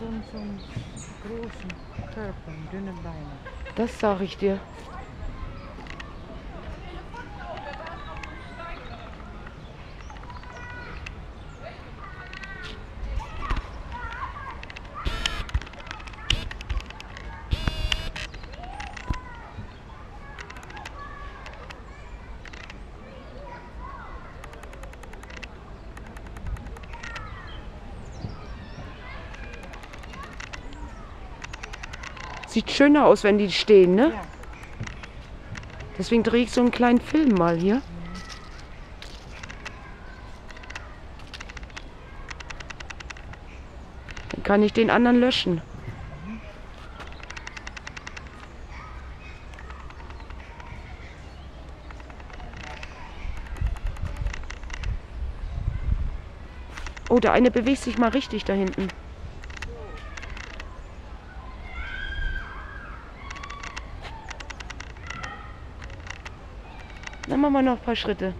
so einen, großen Körper, und dünne Beine. Das sag ich dir. Sieht schöner aus, wenn die stehen, ne? Ja. Deswegen drehe ich so einen kleinen Film mal hier. Dann kann ich den anderen löschen. Oh, der eine bewegt sich mal richtig da hinten. Dann machen wir noch ein paar Schritte.